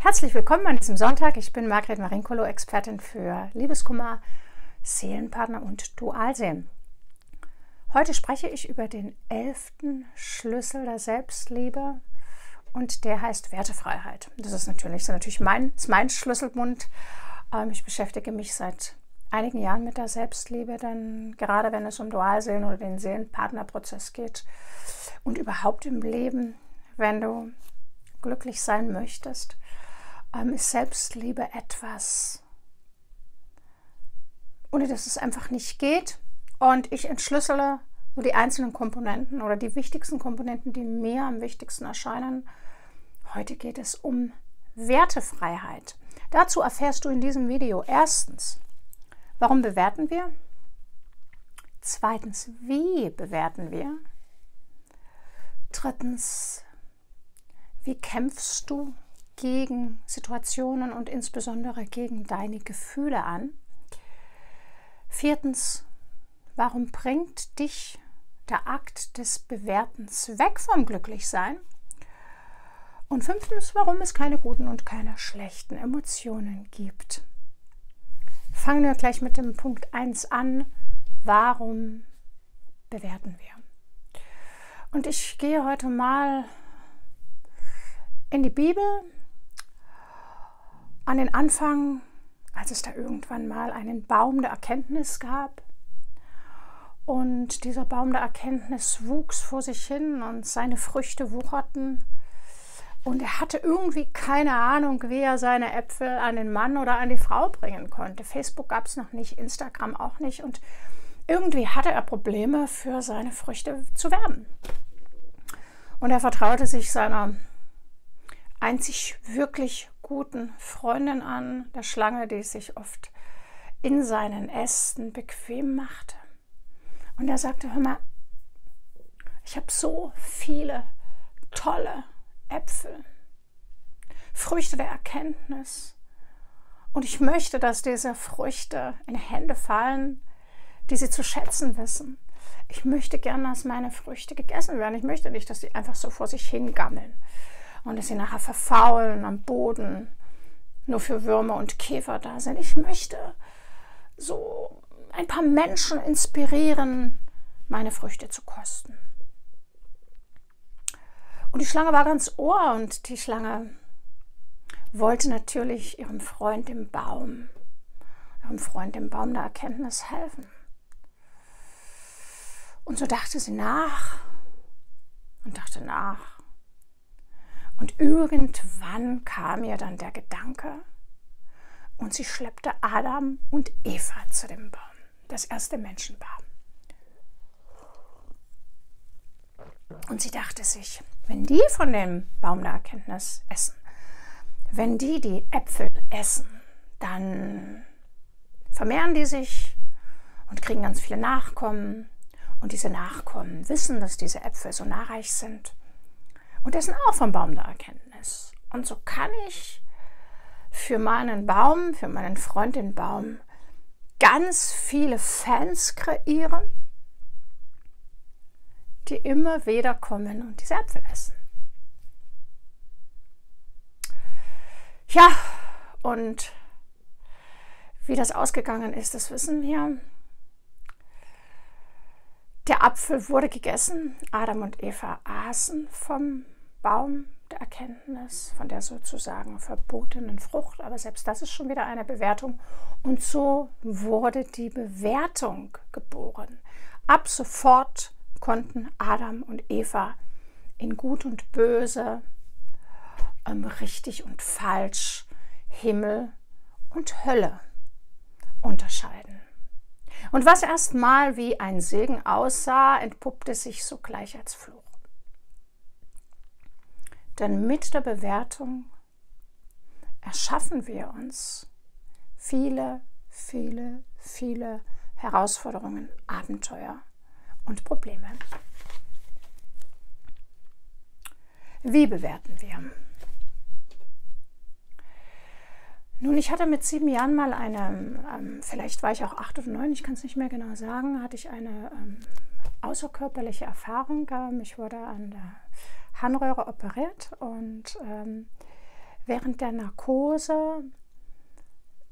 Herzlich willkommen an diesem Sonntag. Ich bin Margret Marinkolo, Expertin für Liebeskummer, Seelenpartner und Dualseelen. Heute spreche ich über den elften Schlüssel der Selbstliebe und der heißt Wertefreiheit. Das ist natürlich, das ist natürlich mein, ist mein Schlüsselbund. Ähm, ich beschäftige mich seit einigen Jahren mit der Selbstliebe, denn gerade wenn es um Dualseelen oder den Seelenpartnerprozess geht und überhaupt im Leben, wenn du glücklich sein möchtest, ähm, ist Selbstliebe etwas, ohne dass es einfach nicht geht. Und ich entschlüssele nur die einzelnen Komponenten oder die wichtigsten Komponenten, die mir am wichtigsten erscheinen. Heute geht es um Wertefreiheit. Dazu erfährst du in diesem Video erstens, warum bewerten wir? Zweitens, wie bewerten wir? Drittens, wie kämpfst du gegen Situationen und insbesondere gegen deine Gefühle an? Viertens, warum bringt dich der Akt des Bewertens weg vom Glücklichsein? Und fünftens, warum es keine guten und keine schlechten Emotionen gibt. Fangen wir gleich mit dem Punkt 1 an. Warum bewerten wir? Und ich gehe heute mal in die Bibel, an den Anfang, als es da irgendwann mal einen Baum der Erkenntnis gab. Und dieser Baum der Erkenntnis wuchs vor sich hin und seine Früchte wucherten. Und er hatte irgendwie keine Ahnung, wie er seine Äpfel an den Mann oder an die Frau bringen konnte. Facebook gab es noch nicht, Instagram auch nicht. Und irgendwie hatte er Probleme, für seine Früchte zu werben. Und er vertraute sich seiner einzig wirklich guten Freundin an, der Schlange, die sich oft in seinen Ästen bequem machte. Und er sagte, hör mal, ich habe so viele tolle Äpfel, Früchte der Erkenntnis. Und ich möchte, dass diese Früchte in Hände fallen, die sie zu schätzen wissen. Ich möchte gerne, dass meine Früchte gegessen werden. Ich möchte nicht, dass sie einfach so vor sich hingammeln und dass sie nachher verfaulen am Boden, nur für Würmer und Käfer da sind. Ich möchte so ein paar Menschen inspirieren, meine Früchte zu kosten. Und die Schlange war ganz ohr und die Schlange wollte natürlich ihrem Freund im Baum, ihrem Freund im Baum der Erkenntnis helfen. Und so dachte sie nach und dachte nach und irgendwann kam ihr dann der Gedanke und sie schleppte Adam und Eva zu dem Baum, das erste Menschenbaum. Und sie dachte sich, wenn die von dem Baum der Erkenntnis essen, wenn die die Äpfel essen, dann vermehren die sich und kriegen ganz viele Nachkommen. Und diese Nachkommen wissen, dass diese Äpfel so nahreich sind und dessen auch vom Baum der Erkenntnis. Und so kann ich für meinen Baum, für meinen Freund den Baum, ganz viele Fans kreieren, die immer wieder kommen und diese Äpfel essen. Ja, und wie das ausgegangen ist, das wissen wir. Der Apfel wurde gegessen. Adam und Eva aßen vom Baum der Erkenntnis, von der sozusagen verbotenen Frucht. Aber selbst das ist schon wieder eine Bewertung. Und so wurde die Bewertung geboren. Ab sofort konnten Adam und Eva in Gut und Böse, ähm, richtig und falsch, Himmel und Hölle unterscheiden. Und was erstmal wie ein Segen aussah, entpuppte sich sogleich als Fluch. Denn mit der Bewertung erschaffen wir uns viele, viele, viele Herausforderungen, Abenteuer und Probleme. Wie bewerten wir? Nun, ich hatte mit sieben Jahren mal eine, ähm, vielleicht war ich auch acht oder neun, ich kann es nicht mehr genau sagen, hatte ich eine ähm, außerkörperliche Erfahrung. Ähm, ich wurde an der Harnröhre operiert und ähm, während der Narkose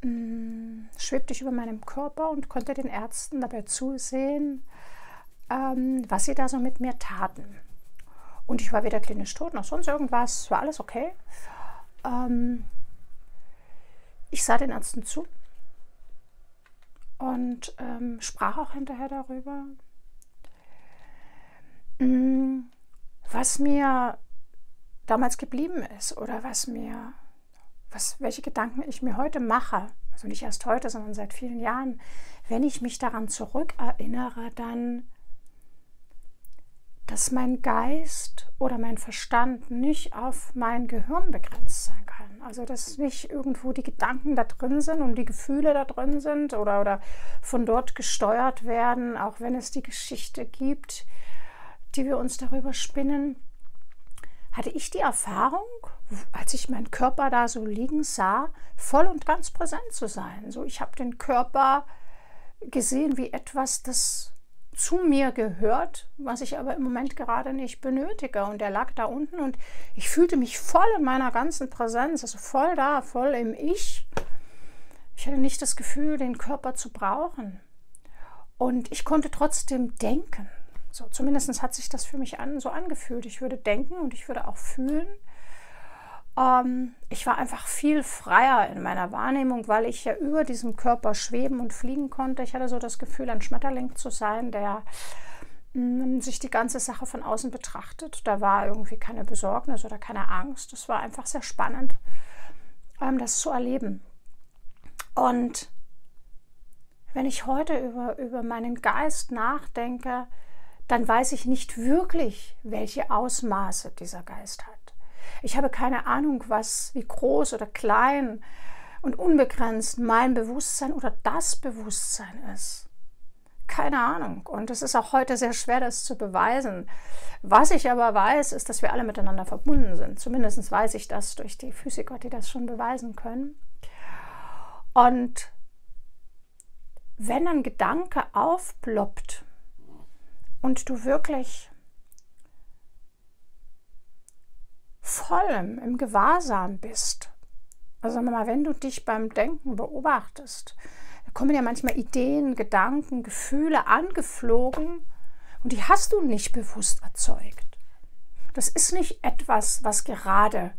mh, mm, schwebte ich über meinem Körper und konnte den Ärzten dabei zusehen, ähm, was sie da so mit mir taten. Und ich war weder klinisch tot noch sonst irgendwas, war alles okay. Ähm, ich sah den Ärzten zu und ähm, sprach auch hinterher darüber. Mm, was mir damals geblieben ist oder was mir, was, welche Gedanken ich mir heute mache, also nicht erst heute, sondern seit vielen Jahren, wenn ich mich daran zurückerinnere, dann, dass mein Geist oder mein Verstand nicht auf mein Gehirn begrenzt sein kann. Also dass nicht irgendwo die Gedanken da drin sind und die Gefühle da drin sind oder, oder von dort gesteuert werden, auch wenn es die Geschichte gibt, die wir uns darüber spinnen, hatte ich die Erfahrung, als ich meinen Körper da so liegen sah, voll und ganz präsent zu sein. So, ich habe den Körper gesehen wie etwas, das zu mir gehört, was ich aber im Moment gerade nicht benötige. Und er lag da unten und ich fühlte mich voll in meiner ganzen Präsenz, also voll da, voll im Ich. Ich hatte nicht das Gefühl, den Körper zu brauchen. Und ich konnte trotzdem denken. So, zumindest hat sich das für mich an, so angefühlt. Ich würde denken und ich würde auch fühlen. Ähm, ich war einfach viel freier in meiner Wahrnehmung, weil ich ja über diesem Körper schweben und fliegen konnte. Ich hatte so das Gefühl, ein Schmetterling zu sein, der mm, sich die ganze Sache von außen betrachtet. Da war irgendwie keine Besorgnis oder keine Angst. Es war einfach sehr spannend, ähm, das zu erleben. Und wenn ich heute über, über meinen Geist nachdenke, dann weiß ich nicht wirklich, welche Ausmaße dieser Geist hat. Ich habe keine Ahnung, was, wie groß oder klein und unbegrenzt mein Bewusstsein oder das Bewusstsein ist. Keine Ahnung. Und es ist auch heute sehr schwer, das zu beweisen. Was ich aber weiß, ist, dass wir alle miteinander verbunden sind. Zumindest weiß ich das durch die Physiker, die das schon beweisen können. Und wenn ein Gedanke aufploppt, und du wirklich voll im Gewahrsam bist. Also mal, wenn du dich beim Denken beobachtest, da kommen ja manchmal Ideen, Gedanken, Gefühle angeflogen und die hast du nicht bewusst erzeugt. Das ist nicht etwas, was gerade,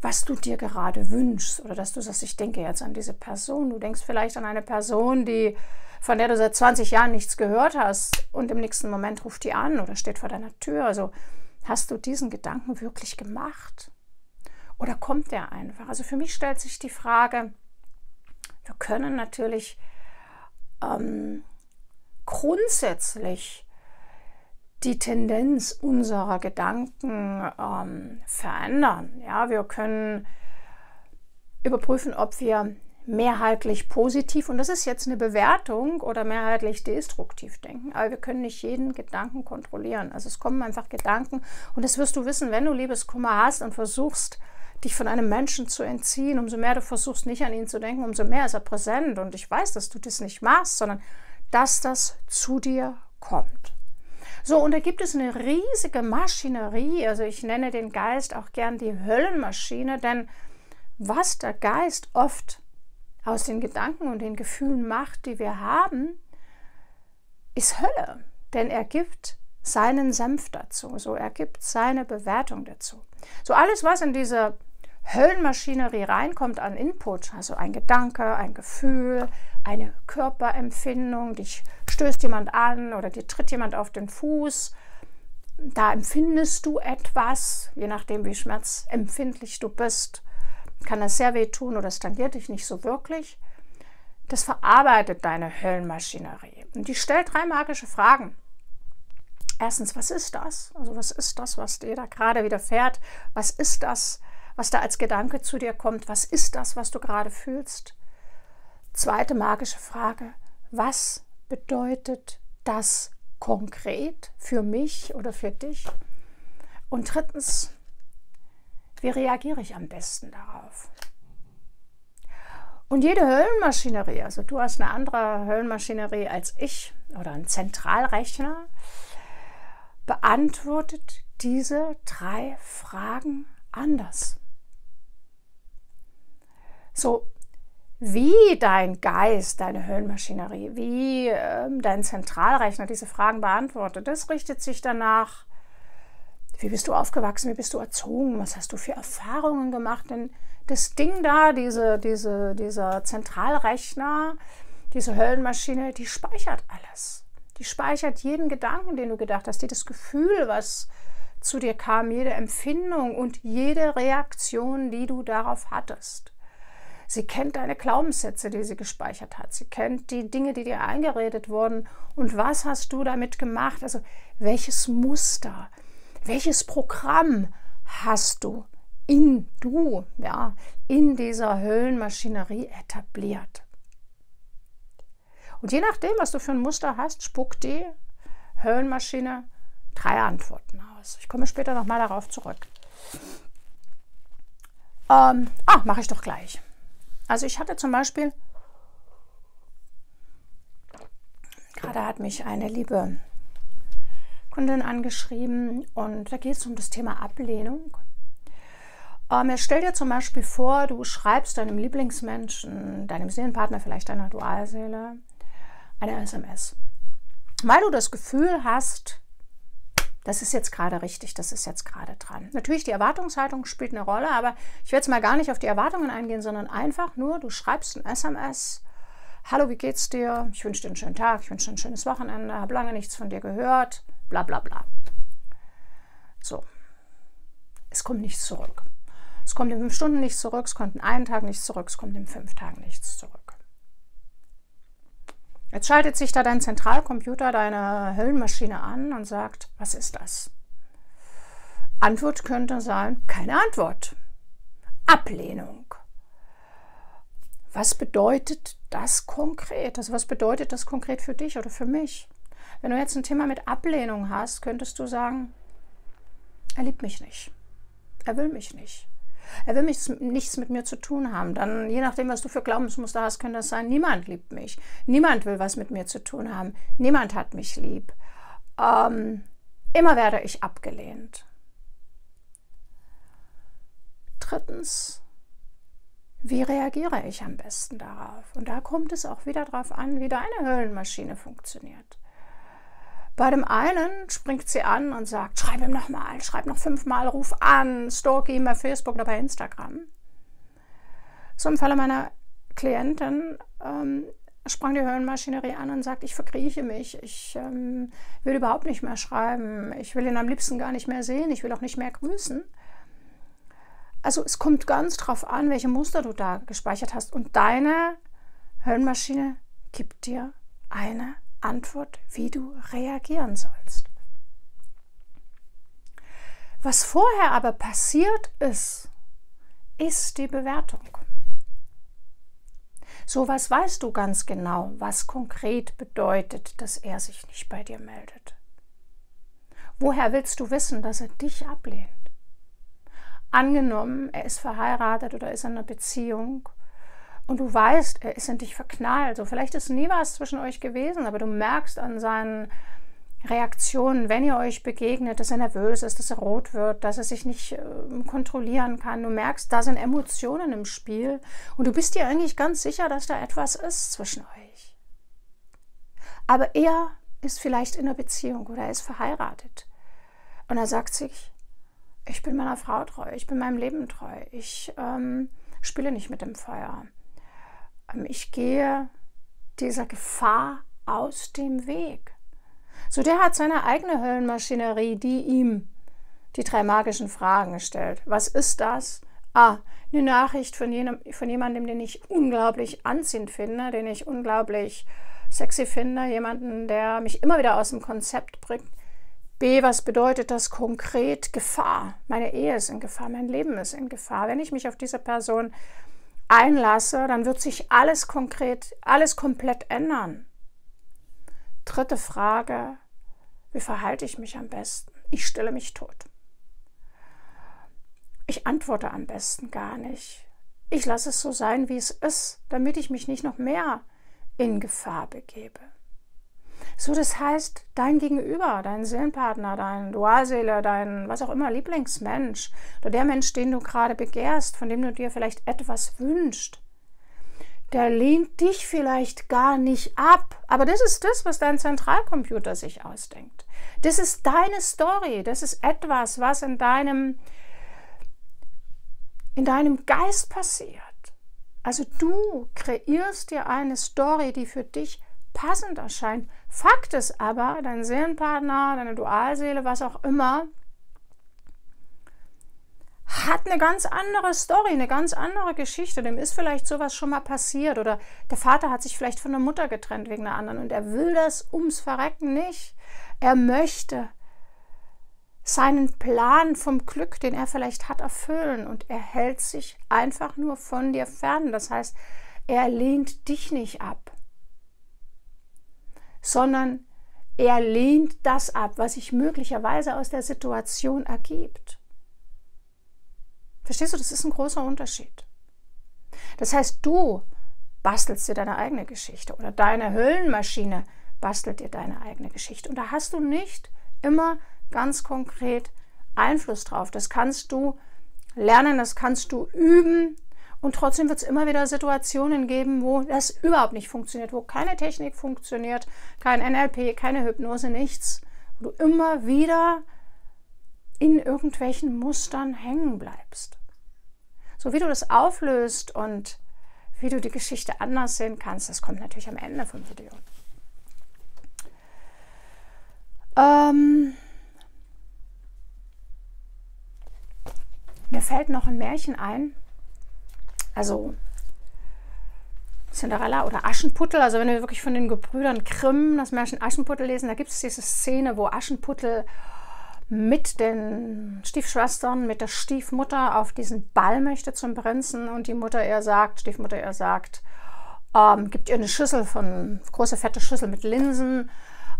was du dir gerade wünschst oder dass du sagst, ich denke jetzt an diese Person. Du denkst vielleicht an eine Person, die von der du seit 20 Jahren nichts gehört hast und im nächsten Moment ruft die an oder steht vor deiner Tür. Also hast du diesen Gedanken wirklich gemacht? Oder kommt der einfach? Also für mich stellt sich die Frage, wir können natürlich ähm, grundsätzlich die Tendenz unserer Gedanken ähm, verändern. Ja, wir können überprüfen, ob wir mehrheitlich positiv, und das ist jetzt eine Bewertung, oder mehrheitlich destruktiv denken. Aber wir können nicht jeden Gedanken kontrollieren. Also es kommen einfach Gedanken, und das wirst du wissen, wenn du Liebeskummer hast und versuchst, dich von einem Menschen zu entziehen, umso mehr du versuchst, nicht an ihn zu denken, umso mehr ist er präsent. Und ich weiß, dass du das nicht machst, sondern dass das zu dir kommt. So, und da gibt es eine riesige Maschinerie, also ich nenne den Geist auch gern die Höllenmaschine, denn was der Geist oft aus den Gedanken und den Gefühlen macht, die wir haben, ist Hölle. Denn er gibt seinen Senf dazu, so er gibt seine Bewertung dazu. So alles, was in diese Höllenmaschinerie reinkommt an Input, also ein Gedanke, ein Gefühl, eine Körperempfindung, dich stößt jemand an oder dir tritt jemand auf den Fuß, da empfindest du etwas, je nachdem wie schmerzempfindlich du bist kann das sehr weh tun oder es tangiert dich nicht so wirklich. Das verarbeitet deine Höllenmaschinerie. Und die stellt drei magische Fragen. Erstens, was ist das? Also was ist das, was dir da gerade widerfährt? Was ist das, was da als Gedanke zu dir kommt? Was ist das, was du gerade fühlst? Zweite magische Frage, was bedeutet das konkret für mich oder für dich? Und drittens, wie reagiere ich am besten darauf? Und jede Höllenmaschinerie, also du hast eine andere Höllenmaschinerie als ich oder ein Zentralrechner, beantwortet diese drei Fragen anders. So, wie dein Geist, deine Höhlenmaschinerie, wie äh, dein Zentralrechner diese Fragen beantwortet, das richtet sich danach, wie bist du aufgewachsen, wie bist du erzogen, was hast du für Erfahrungen gemacht. Denn das Ding da, diese, diese, dieser Zentralrechner, diese Höllenmaschine, die speichert alles. Die speichert jeden Gedanken, den du gedacht hast, jedes Gefühl, was zu dir kam, jede Empfindung und jede Reaktion, die du darauf hattest. Sie kennt deine Glaubenssätze, die sie gespeichert hat. Sie kennt die Dinge, die dir eingeredet wurden. Und was hast du damit gemacht? Also welches Muster, welches Programm hast du in du, ja, in dieser Höllenmaschinerie etabliert? Und je nachdem, was du für ein Muster hast, spuckt die Höllenmaschine drei Antworten aus. Ich komme später nochmal darauf zurück. Ähm, ah, mache ich doch gleich. Also ich hatte zum Beispiel, gerade hat mich eine liebe Kundin angeschrieben und da geht es um das Thema Ablehnung. Ähm, stell dir zum Beispiel vor, du schreibst deinem Lieblingsmenschen, deinem Seelenpartner, vielleicht deiner Dualseele, eine SMS. Weil du das Gefühl hast, das ist jetzt gerade richtig, das ist jetzt gerade dran. Natürlich, die Erwartungshaltung spielt eine Rolle, aber ich werde jetzt mal gar nicht auf die Erwartungen eingehen, sondern einfach nur, du schreibst ein SMS. Hallo, wie geht's dir? Ich wünsche dir einen schönen Tag, ich wünsche dir ein schönes Wochenende, habe lange nichts von dir gehört, bla bla bla. So. Es kommt nichts zurück. Es kommt in fünf Stunden nichts zurück, es kommt in einen Tag nichts zurück, es kommt in fünf Tagen nichts zurück. Jetzt schaltet sich da dein Zentralcomputer, deine Höllenmaschine an und sagt, was ist das? Antwort könnte sein, keine Antwort. Ablehnung. Was bedeutet das konkret? Also was bedeutet das konkret für dich oder für mich? Wenn du jetzt ein Thema mit Ablehnung hast, könntest du sagen, er liebt mich nicht. Er will mich nicht. Er will mich, nichts mit mir zu tun haben. Dann, je nachdem, was du für Glaubensmuster hast, könnte das sein, niemand liebt mich. Niemand will was mit mir zu tun haben. Niemand hat mich lieb. Ähm, immer werde ich abgelehnt. Drittens, wie reagiere ich am besten darauf? Und da kommt es auch wieder darauf an, wie deine Höhlenmaschine funktioniert. Bei dem einen springt sie an und sagt, schreib ihm nochmal, schreib noch fünfmal, ruf an, stalk ihm bei Facebook oder bei Instagram. So im Falle meiner Klientin ähm, sprang die Höhenmaschinerie an und sagt, ich verkrieche mich, ich ähm, will überhaupt nicht mehr schreiben, ich will ihn am liebsten gar nicht mehr sehen, ich will auch nicht mehr grüßen. Also es kommt ganz drauf an, welche Muster du da gespeichert hast und deine Höllenmaschine gibt dir eine Antwort, wie du reagieren sollst. Was vorher aber passiert ist, ist die Bewertung. So was weißt du ganz genau, was konkret bedeutet, dass er sich nicht bei dir meldet. Woher willst du wissen, dass er dich ablehnt? Angenommen, er ist verheiratet oder ist in einer Beziehung und du weißt, er ist in dich verknallt. So, vielleicht ist nie was zwischen euch gewesen, aber du merkst an seinen Reaktionen, wenn ihr euch begegnet, dass er nervös ist, dass er rot wird, dass er sich nicht äh, kontrollieren kann. Du merkst, da sind Emotionen im Spiel und du bist dir eigentlich ganz sicher, dass da etwas ist zwischen euch. Aber er ist vielleicht in einer Beziehung oder er ist verheiratet und er sagt sich, ich bin meiner Frau treu, ich bin meinem Leben treu, ich ähm, spiele nicht mit dem Feuer. Ähm, ich gehe dieser Gefahr aus dem Weg. So, der hat seine eigene Höllenmaschinerie, die ihm die drei magischen Fragen stellt. Was ist das? Ah, eine Nachricht von, jenem, von jemandem, den ich unglaublich anziehend finde, den ich unglaublich sexy finde, jemanden, der mich immer wieder aus dem Konzept bringt. B, was bedeutet das konkret? Gefahr. Meine Ehe ist in Gefahr, mein Leben ist in Gefahr. Wenn ich mich auf diese Person einlasse, dann wird sich alles konkret, alles komplett ändern. Dritte Frage, wie verhalte ich mich am besten? Ich stelle mich tot. Ich antworte am besten gar nicht. Ich lasse es so sein, wie es ist, damit ich mich nicht noch mehr in Gefahr begebe. So, das heißt, dein Gegenüber, dein Seelenpartner, dein Dualseele, dein was auch immer Lieblingsmensch oder der Mensch, den du gerade begehrst, von dem du dir vielleicht etwas wünschst, der lehnt dich vielleicht gar nicht ab. Aber das ist das, was dein Zentralcomputer sich ausdenkt. Das ist deine Story. Das ist etwas, was in deinem, in deinem Geist passiert. Also du kreierst dir eine Story, die für dich passend erscheint. Fakt ist aber, dein Seelenpartner, deine Dualseele, was auch immer, hat eine ganz andere Story, eine ganz andere Geschichte. Dem ist vielleicht sowas schon mal passiert oder der Vater hat sich vielleicht von der Mutter getrennt wegen einer anderen und er will das ums Verrecken nicht. Er möchte seinen Plan vom Glück, den er vielleicht hat, erfüllen und er hält sich einfach nur von dir fern. Das heißt, er lehnt dich nicht ab, sondern er lehnt das ab, was sich möglicherweise aus der Situation ergibt. Verstehst du, das ist ein großer Unterschied. Das heißt, du bastelst dir deine eigene Geschichte oder deine Höllenmaschine bastelt dir deine eigene Geschichte. Und da hast du nicht immer ganz konkret Einfluss drauf. Das kannst du lernen, das kannst du üben. Und trotzdem wird es immer wieder Situationen geben, wo das überhaupt nicht funktioniert, wo keine Technik funktioniert, kein NLP, keine Hypnose, nichts. Wo du immer wieder in irgendwelchen Mustern hängen bleibst. So wie du das auflöst und wie du die Geschichte anders sehen kannst, das kommt natürlich am Ende vom Video. Ähm mir fällt noch ein Märchen ein. Also Cinderella oder Aschenputtel. Also wenn wir wirklich von den Gebrüdern Grimm das Märchen Aschenputtel lesen, da gibt es diese Szene, wo Aschenputtel mit den Stiefschwestern, mit der Stiefmutter auf diesen Ball möchte zum Prinzen und die Mutter ihr sagt, Stiefmutter ihr sagt, ähm, gibt ihr eine Schüssel von, große fette Schüssel mit Linsen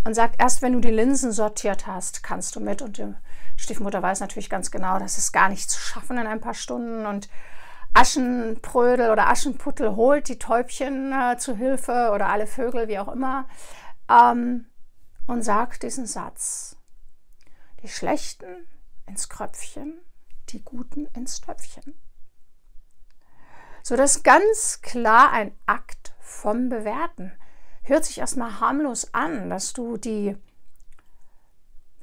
und sagt, erst wenn du die Linsen sortiert hast, kannst du mit. Und die Stiefmutter weiß natürlich ganz genau, das ist gar nicht zu schaffen in ein paar Stunden und Aschenbrödel oder Aschenputtel holt die Täubchen äh, zu Hilfe oder alle Vögel, wie auch immer, ähm, und sagt diesen Satz die Schlechten ins Kröpfchen, die Guten ins Töpfchen. So dass ganz klar ein Akt vom Bewerten. Hört sich erstmal harmlos an, dass du die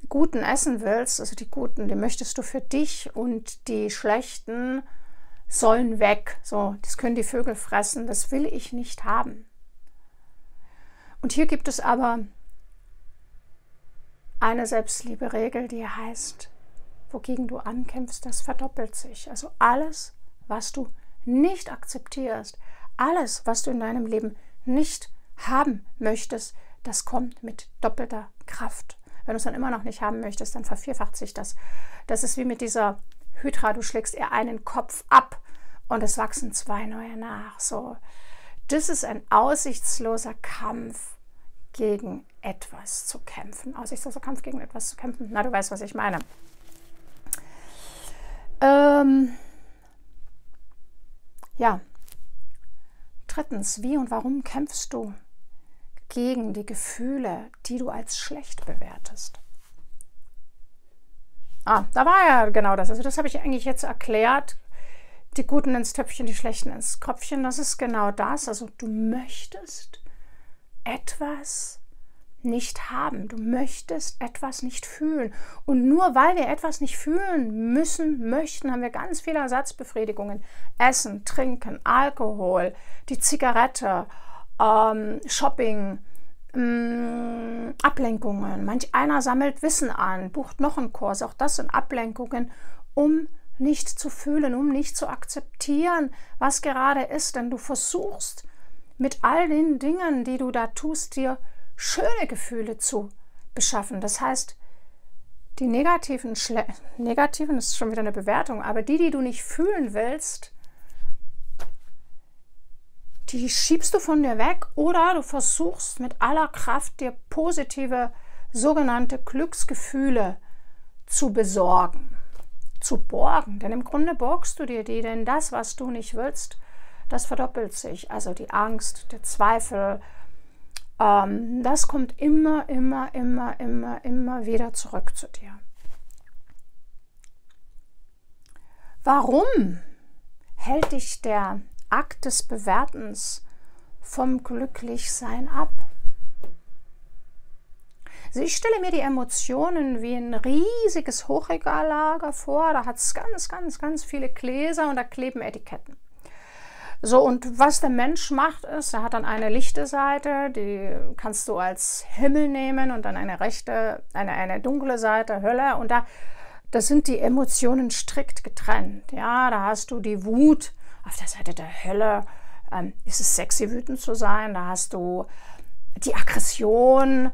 Guten essen willst, also die Guten, die möchtest du für dich und die Schlechten sollen weg. So, das können die Vögel fressen, das will ich nicht haben. Und hier gibt es aber eine Selbstliebe-Regel, die heißt, wogegen du ankämpfst, das verdoppelt sich. Also alles, was du nicht akzeptierst, alles, was du in deinem Leben nicht haben möchtest, das kommt mit doppelter Kraft. Wenn du es dann immer noch nicht haben möchtest, dann vervierfacht sich das. Das ist wie mit dieser Hydra, du schlägst ihr einen Kopf ab und es wachsen zwei neue nach. So, das ist ein aussichtsloser Kampf gegen etwas zu kämpfen. Aussichtsloser Kampf gegen etwas zu kämpfen. Na, du weißt, was ich meine. Ähm, ja. Drittens, wie und warum kämpfst du gegen die Gefühle, die du als schlecht bewertest? Ah, da war ja genau das. Also das habe ich eigentlich jetzt erklärt. Die Guten ins Töpfchen, die Schlechten ins Köpfchen. Das ist genau das. Also du möchtest etwas nicht haben. Du möchtest etwas nicht fühlen. Und nur weil wir etwas nicht fühlen müssen, möchten, haben wir ganz viele Ersatzbefriedigungen. Essen, Trinken, Alkohol, die Zigarette, ähm, Shopping, ähm, Ablenkungen. Manch einer sammelt Wissen an, bucht noch einen Kurs. Auch das sind Ablenkungen, um nicht zu fühlen, um nicht zu akzeptieren, was gerade ist. Denn du versuchst, mit all den Dingen, die du da tust, dir schöne Gefühle zu beschaffen. Das heißt, die negativen, Schle negativen ist schon wieder eine Bewertung, aber die, die du nicht fühlen willst, die schiebst du von dir weg oder du versuchst mit aller Kraft dir positive sogenannte Glücksgefühle zu besorgen, zu borgen. Denn im Grunde borgst du dir die, denn das, was du nicht willst, das verdoppelt sich. Also die Angst, der Zweifel, Ähm, das kommt immer, immer, immer, immer, immer wieder zurück zu dir. Warum hält dich der Akt des Bewertens vom Glücklichsein ab? Also ich stelle mir die Emotionen wie ein riesiges Hochregallager vor. Da hat es ganz, ganz, ganz viele Gläser und da kleben Etiketten. So, und was der Mensch macht, ist, er hat dann eine lichte Seite, die kannst du als Himmel nehmen und dann eine rechte, eine, eine dunkle Seite, Hölle. Und da, da sind die Emotionen strikt getrennt. Ja, da hast du die Wut auf der Seite der Hölle. Ähm, ist es sexy, wütend zu sein? Da hast du die Aggression,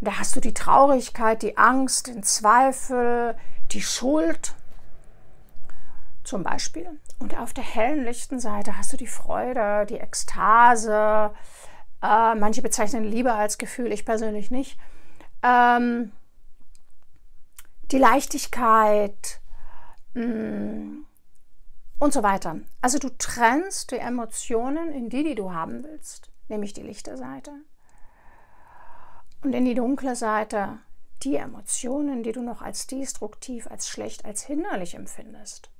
da hast du die Traurigkeit, die Angst, den Zweifel, die Schuld zum Beispiel. Und auf der hellen, lichten Seite hast du die Freude, die Ekstase. Äh, manche bezeichnen Liebe als Gefühl, ich persönlich nicht. Ähm, die Leichtigkeit mh, mm, und so weiter. Also du trennst die Emotionen in die, die du haben willst, nämlich die lichte Seite. Und in die dunkle Seite die Emotionen, die du noch als destruktiv, als schlecht, als hinderlich empfindest.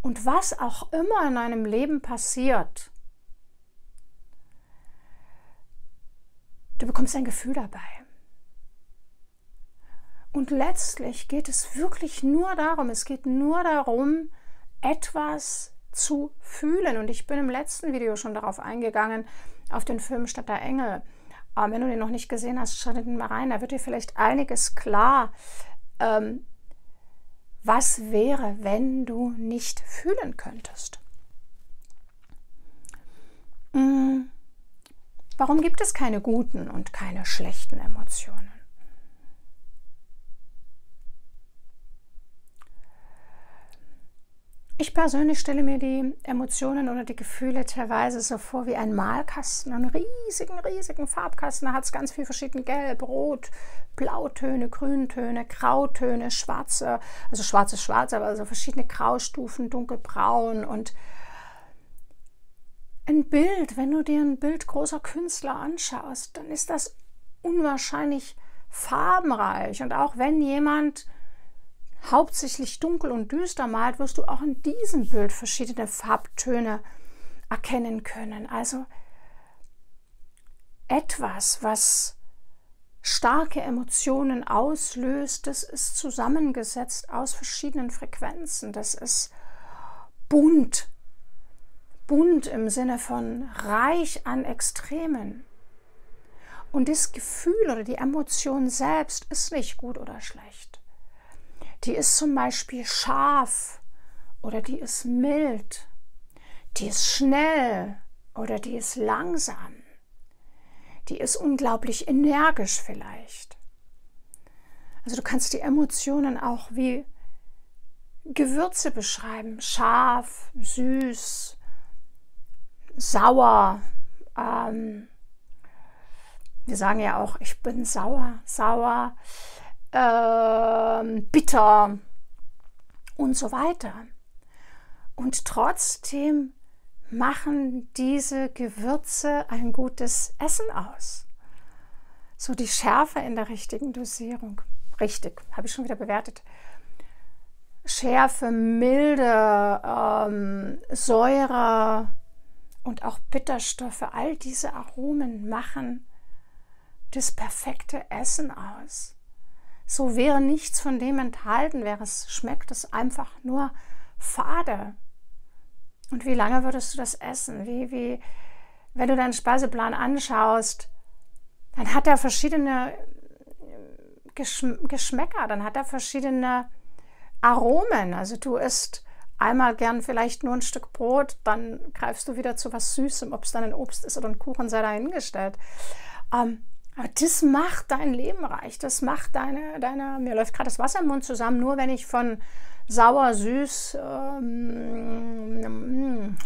Und was auch immer in deinem Leben passiert, du bekommst ein Gefühl dabei. Und letztlich geht es wirklich nur darum, es geht nur darum, etwas zu fühlen. Und ich bin im letzten Video schon darauf eingegangen, auf den Film Stadt der Engel. Aber wenn du den noch nicht gesehen hast, schau den mal rein, da wird dir vielleicht einiges klar, ähm, was wäre, wenn du nicht fühlen könntest? Hm, warum gibt es keine guten und keine schlechten Emotionen? Ich persönlich stelle mir die Emotionen oder die Gefühle teilweise so vor wie ein Malkasten, einen riesigen, riesigen Farbkasten. Da hat es ganz viel verschiedene Gelb, Rot, Blautöne, Grüntöne, Grautöne, schwarze, also schwarz ist schwarz, aber also verschiedene Graustufen, dunkelbraun und ein Bild, wenn du dir ein Bild großer Künstler anschaust, dann ist das unwahrscheinlich farbenreich. Und auch wenn jemand hauptsächlich dunkel und düster malt, wirst du auch in diesem Bild verschiedene Farbtöne erkennen können. Also etwas, was starke Emotionen auslöst, das ist zusammengesetzt aus verschiedenen Frequenzen. Das ist bunt. Bunt im Sinne von reich an Extremen. Und das Gefühl oder die Emotion selbst ist nicht gut oder schlecht die ist zum Beispiel scharf oder die ist mild, die ist schnell oder die ist langsam, die ist unglaublich energisch vielleicht. Also du kannst die Emotionen auch wie Gewürze beschreiben, scharf, süß, sauer. Ähm, wir sagen ja auch, ich bin sauer, sauer äh, bitter und so weiter. Und trotzdem machen diese Gewürze ein gutes Essen aus. So die Schärfe in der richtigen Dosierung. Richtig, habe ich schon wieder bewertet. Schärfe, Milde, ähm, Säure und auch Bitterstoffe, all diese Aromen machen das perfekte Essen aus so wäre nichts von dem enthalten, wäre es, schmeckt es einfach nur fade. Und wie lange würdest du das essen? Wie, wie, wenn du deinen Speiseplan anschaust, dann hat er verschiedene Geschmäcker, dann hat er verschiedene Aromen. Also du isst einmal gern vielleicht nur ein Stück Brot, dann greifst du wieder zu was Süßem, ob es dann ein Obst ist oder ein Kuchen, sei dahingestellt. Ähm, aber das macht dein Leben reich. Das macht deine, deine, mir läuft gerade das Wasser im Mund zusammen, nur wenn ich von sauer, süß, ähm,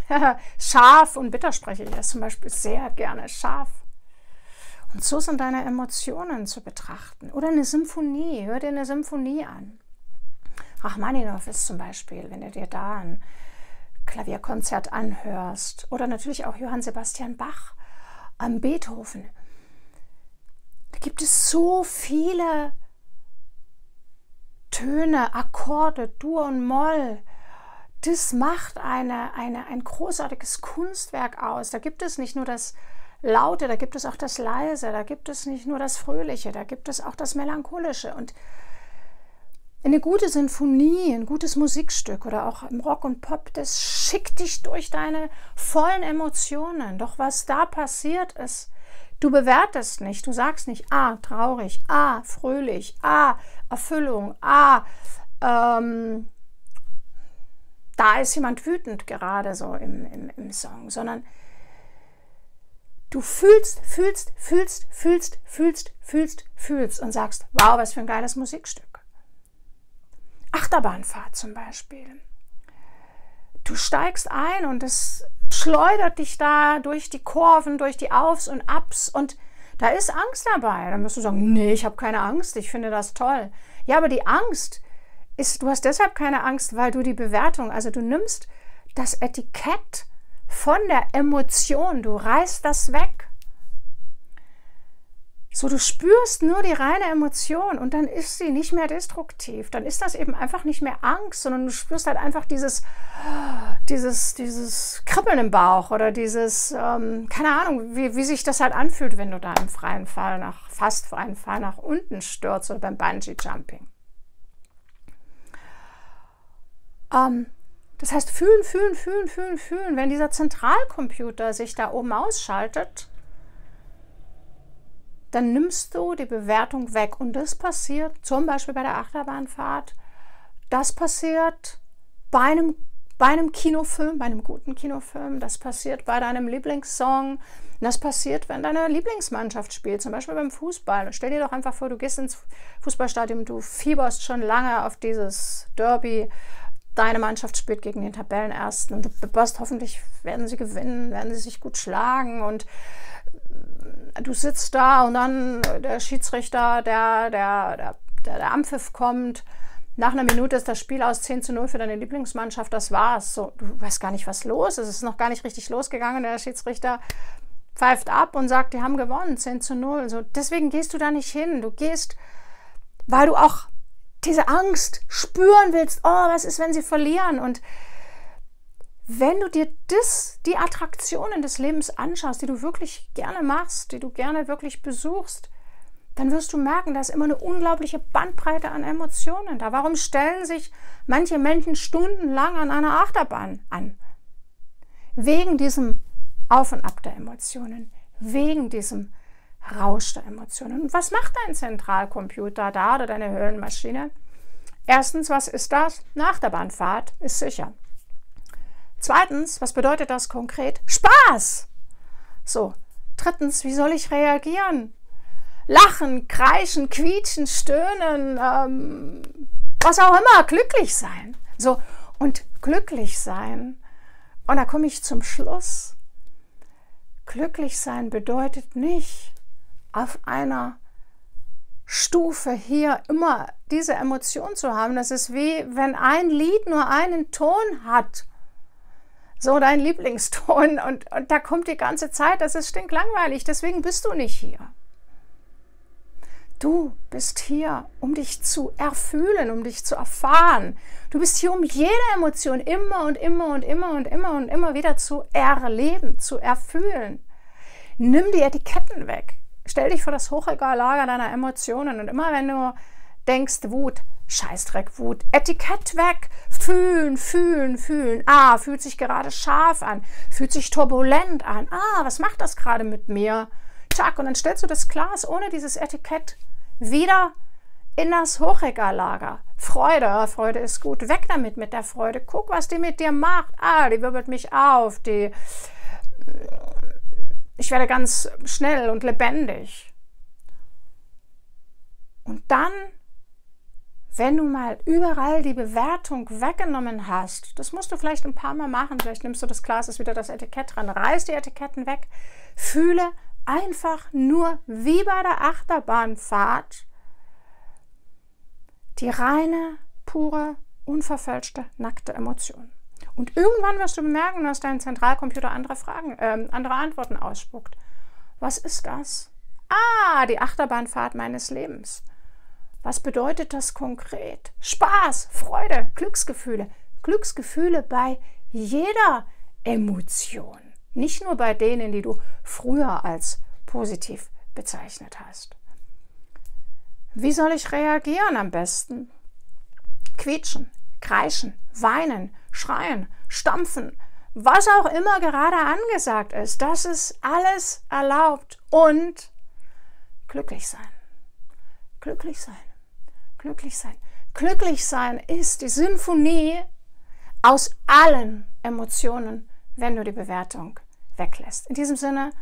scharf und bitter spreche. Ich esse zum Beispiel sehr gerne scharf. Und so sind deine Emotionen zu betrachten. Oder eine Symphonie. Hör dir eine Symphonie an. Rachmaninoff ist zum Beispiel, wenn du dir da ein Klavierkonzert anhörst. Oder natürlich auch Johann Sebastian Bach, am Beethoven Da gibt es so viele Töne, Akkorde, Dur und Moll. Das macht eine, eine, ein großartiges Kunstwerk aus. Da gibt es nicht nur das Laute, da gibt es auch das Leise, da gibt es nicht nur das Fröhliche, da gibt es auch das Melancholische. Und eine gute Sinfonie, ein gutes Musikstück oder auch im Rock und Pop, das schickt dich durch deine vollen Emotionen. Doch was da passiert ist, du bewertest nicht, du sagst nicht, ah, traurig, ah, fröhlich, ah, Erfüllung, ah, ähm, da ist jemand wütend gerade so im, im, im Song, sondern du fühlst, fühlst, fühlst, fühlst, fühlst, fühlst, fühlst und sagst, wow, was für ein geiles Musikstück. Achterbahnfahrt zum Beispiel. Du steigst ein und es schleudert dich da durch die Kurven, durch die Aufs und Abs und da ist Angst dabei. Dann wirst du sagen, nee, ich habe keine Angst, ich finde das toll. Ja, aber die Angst ist, du hast deshalb keine Angst, weil du die Bewertung, also du nimmst das Etikett von der Emotion, du reißt das weg. So, du spürst nur die reine Emotion und dann ist sie nicht mehr destruktiv. Dann ist das eben einfach nicht mehr Angst, sondern du spürst halt einfach dieses, dieses, dieses Kribbeln im Bauch oder dieses, ähm, keine Ahnung, wie, wie sich das halt anfühlt, wenn du da im freien Fall nach, fast freien Fall nach unten stürzt oder beim Bungee Jumping. Ähm, das heißt, fühlen, fühlen, fühlen, fühlen, fühlen. Wenn dieser Zentralcomputer sich da oben ausschaltet, dann nimmst du die Bewertung weg. Und das passiert zum Beispiel bei der Achterbahnfahrt. Das passiert bei einem, bei einem Kinofilm, bei einem guten Kinofilm. Das passiert bei deinem Lieblingssong. Das passiert, wenn deine Lieblingsmannschaft spielt, zum Beispiel beim Fußball. Stell dir doch einfach vor, du gehst ins Fußballstadion, du fieberst schon lange auf dieses Derby deine Mannschaft spielt gegen den Tabellenersten und du wirst hoffentlich, werden sie gewinnen, werden sie sich gut schlagen und du sitzt da und dann der Schiedsrichter, der, der, der, der, Ampfiff kommt. Nach einer Minute ist das Spiel aus 10 zu 0 für deine Lieblingsmannschaft. Das war's. So, du weißt gar nicht, was los ist. Es ist noch gar nicht richtig losgegangen. Der Schiedsrichter pfeift ab und sagt, die haben gewonnen, 10 zu 0. So, deswegen gehst du da nicht hin. Du gehst, weil du auch diese Angst spüren willst, oh, was ist, wenn sie verlieren? Und wenn du dir das, die Attraktionen des Lebens anschaust, die du wirklich gerne machst, die du gerne wirklich besuchst, dann wirst du merken, da ist immer eine unglaubliche Bandbreite an Emotionen da. Warum stellen sich manche Menschen stundenlang an einer Achterbahn an? Wegen diesem Auf und Ab der Emotionen, wegen diesem Rausch der Emotionen. Und was macht dein Zentralcomputer da oder deine Höhlenmaschine? Erstens, was ist das? Nach der Bahnfahrt ist sicher. Zweitens, was bedeutet das konkret? Spaß! So. Drittens, wie soll ich reagieren? Lachen, kreischen, quietschen, stöhnen, ähm, was auch immer, glücklich sein. So, und glücklich sein. Und da komme ich zum Schluss. Glücklich sein bedeutet nicht, auf einer Stufe hier immer diese Emotion zu haben. Das ist wie wenn ein Lied nur einen Ton hat. So dein Lieblingston und, und da kommt die ganze Zeit, das ist stinklangweilig, deswegen bist du nicht hier. Du bist hier, um dich zu erfühlen, um dich zu erfahren. Du bist hier, um jede Emotion immer und immer und immer und immer und immer wieder zu erleben, zu erfühlen. Nimm die Etiketten weg stell dich vor das Hochregallager deiner Emotionen und immer wenn du denkst, Wut, Scheißdreck, Wut, Etikett weg, fühlen, fühlen, fühlen. Ah, fühlt sich gerade scharf an, fühlt sich turbulent an. Ah, was macht das gerade mit mir? Tschak, und dann stellst du das Glas ohne dieses Etikett wieder in das Hochregallager. Freude, Freude ist gut. Weg damit mit der Freude. Guck, was die mit dir macht. Ah, die wirbelt mich auf. Die ich werde ganz schnell und lebendig. Und dann, wenn du mal überall die Bewertung weggenommen hast, das musst du vielleicht ein paar Mal machen, vielleicht nimmst du das Glas, ist wieder das Etikett dran, reiß die Etiketten weg, fühle einfach nur wie bei der Achterbahnfahrt die reine, pure, unverfälschte, nackte Emotion. Und irgendwann wirst du bemerken, dass dein Zentralcomputer andere Fragen, äh, andere Antworten ausspuckt. Was ist das? Ah, die Achterbahnfahrt meines Lebens. Was bedeutet das konkret? Spaß, Freude, Glücksgefühle. Glücksgefühle bei jeder Emotion. Nicht nur bei denen, die du früher als positiv bezeichnet hast. Wie soll ich reagieren am besten? Quietschen, kreischen, weinen, schreien, stampfen, was auch immer gerade angesagt ist, das ist alles erlaubt und glücklich sein. Glücklich sein. Glücklich sein. Glücklich sein ist die Symphonie aus allen Emotionen, wenn du die Bewertung weglässt. In diesem Sinne,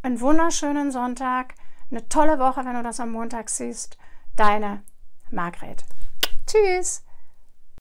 einen wunderschönen Sonntag, eine tolle Woche, wenn du das am Montag siehst. Deine Margret. Tschüss.